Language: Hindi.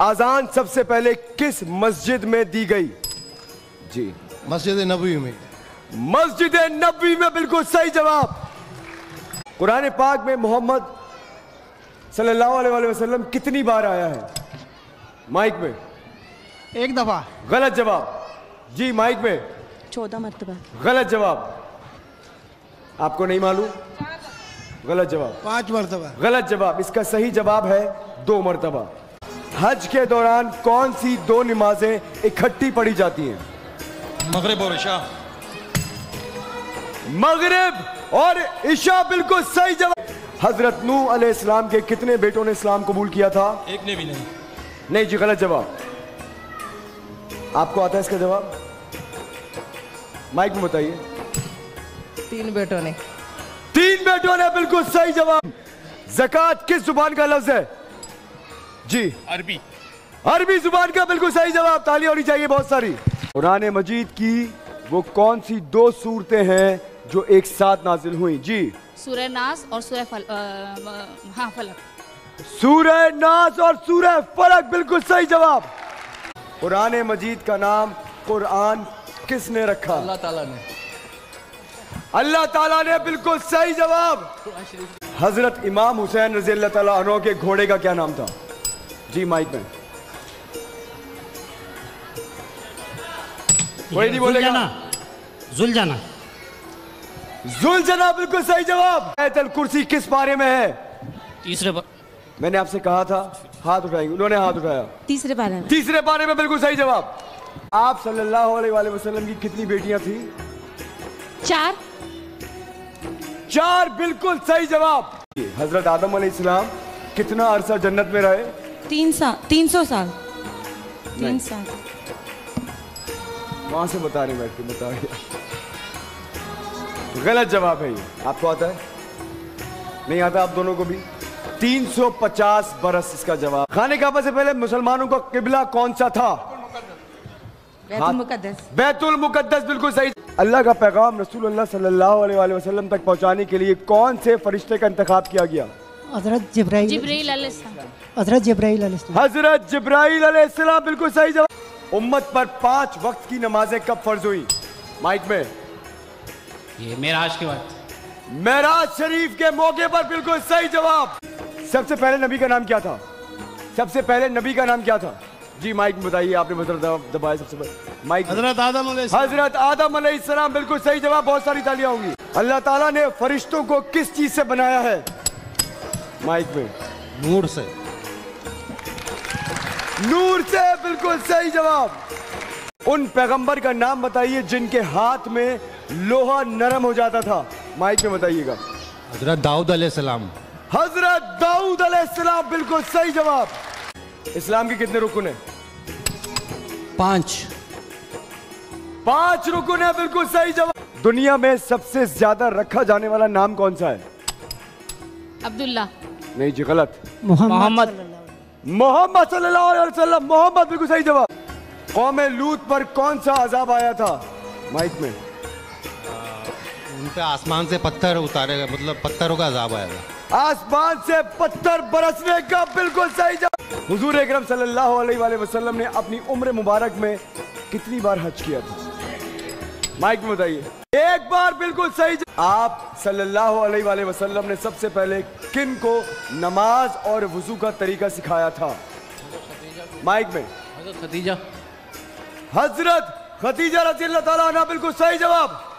आजान सबसे पहले किस मस्जिद में दी गई? जी मस्जिद नबी में। मस्जिद नबी में बिल्कुल सही जवाब। कुरान पाक में मोहम्मद सल्लल्लाहु अलैहि वसल्लम कितनी बार आया है? माइक में। एक दफ़ा। गलत जवाब। जी माइक में। चौदह मरतबा। गलत जवाब। आपको नहीं मालूम? गलत जवाब। पाँच मरतबा। गलत जवाब। इसका सही जवाब है दो मरतबा। हज के दौरान कौन सी दो नमाजें इकट्ठी पढ़ी जाती हैं? मगरब और ईशा मगरिब और ईशा बिल्कुल सही जवाब। हज़रत नू अलैहिस्सलाम के कितने बेटों ने इस्लाम कबूल किया था? एक ने भी नहीं। नहीं जी गलत जवाब। आपको आता है इसका जवाब? माइक में बताइए। तीन बेटों ने। तीन बेटों ने बिल्कुल सही जवाब। जक़ात किस ज़ुबान का लफ्ज है? जी। अरबी। अरबी ज़ुबान का बिल्कुल सही जवाब ताली होनी चाहिए बहुत सारी। कुरान मजीद की वो कौन सी दो सूरतें हैं जो एक साथ नाजिल हुई? जी। सूर्य नास और सूर्य फल हाँ फलक। सूरह नास और सूरह फलक बिल्कुल सही जवाब। कुरान मजीद का नाम कुरान किसने रखा? अल्लाह ताला ने। अल्लाह ताला ने बिल्कुल सही जवाब। हज़रत इमाम हुसैन रज़ी अल्लाह ताला के घोड़े का क्या नाम था? जी माइक में। कोई नहीं बोलेगा। जुलझाना। जुलझना। बिल्कुल सही जवाब। आयतल कुर्सी किस बारे में है? तीसरे पर मैंने आपसे कहा था हाथ उठाएँगे। उन्होंने हाथ उठाया। तीसरे बारे में। तीसरे बारे में बिल्कुल सही जवाब। आप सल्लल्लाहु अलैहि वसल्लम की कितनी बेटियाँ थी? चार। चार बिल्कुल सही जवाब। हज़रत आदम अलैहिस्सलाम कितना अरसा जन्नत में रहे? तीन साल तीन सौ साल। तीन साल। वहाँ से बता रहे बैठ के बता रहे गलत जवाब है ये। आपको आता है? नहीं आता आप दोनों को भी? 350 बरस इसका जवाब। खाने काबा से पहले मुसलमानों का किबला कौन सा था? बैतुल मुकद्दस। बैतुल मुकद्दस बिल्कुल सही। अल्लाह का पैगाम रसूलुल्लाह सल्लल्लाहु अलैहि वसल्लम तक पहुँचाने के लिए कौन से फरिश्ते का इंतखाब किया गया? हज़रत जब्राइल हज़रत जब्राइल हज़रत जिब्राइल बिल्कुल सही जवाब। उम्मत पर पाँच वक्त की नमाजें कब फ़र्ज़ हुई? माइक में। ये मेराज के बाद मेराज शरीफ के मौके पर बिल्कुल सही जवाब। सबसे पहले नबी का नाम क्या था? सबसे पहले नबी का नाम क्या था? जी माइक में बताइए आपने दबाया सबसे पहले। माइक। हज़रत आदम हज़रत आदम अलैहिस्सलाम बिल्कुल सही जवाब बहुत सारी तालियाँ होंगी। अल्लाह ताला ने फरिश्तों को किस चीज़ से बनाया है? माइक में नूर से। नूर से बिल्कुल सही जवाब। उन पैगंबर का नाम बताइए जिनके हाथ में लोहा नरम हो जाता था। माइक में बताइएगा। हज़रत दाऊद अलैहिस्सलाम हज़रत दाऊद अलैहिस्सलाम बिल्कुल सही जवाब। इस्लाम के कितने रुकन है? पाँच। पाँच रुकन है बिल्कुल सही जवाब। दुनिया में सबसे ज़्यादा रखा जाने वाला नाम कौन सा है? अब्दुल्ला। नहीं जी गलत। मोहम्मद मोहम्मद। सल्लल्लाहु अलैहि वसल्लम मोहम्मद बिल्कुल सही जवाब। कौम लूत पर कौन सा अजाब आया था? माइक में। उन पे आसमान से पत्थर उतारे गए मतलब पत्थरों का अजाब आया था। आसमान से पत्थर बरसने का बिल्कुल सही जवाब। हुजूर अकरम सल्लल्लाहु अलैहि वसल्लम ने अपनी उम्र मुबारक में कितनी बार हज किया था? माइक में बताइए। एक बार बिल्कुल सही आप सल्लल्लाहु अलैहि वसल्लम ने सबसे पहले किन को नमाज़ और वज़ू का तरीका सिखाया था? माइक में। हज़रत खतीजा हज़रत खतीजा रज़ी अल्लाह बिल्कुल सही जवाब।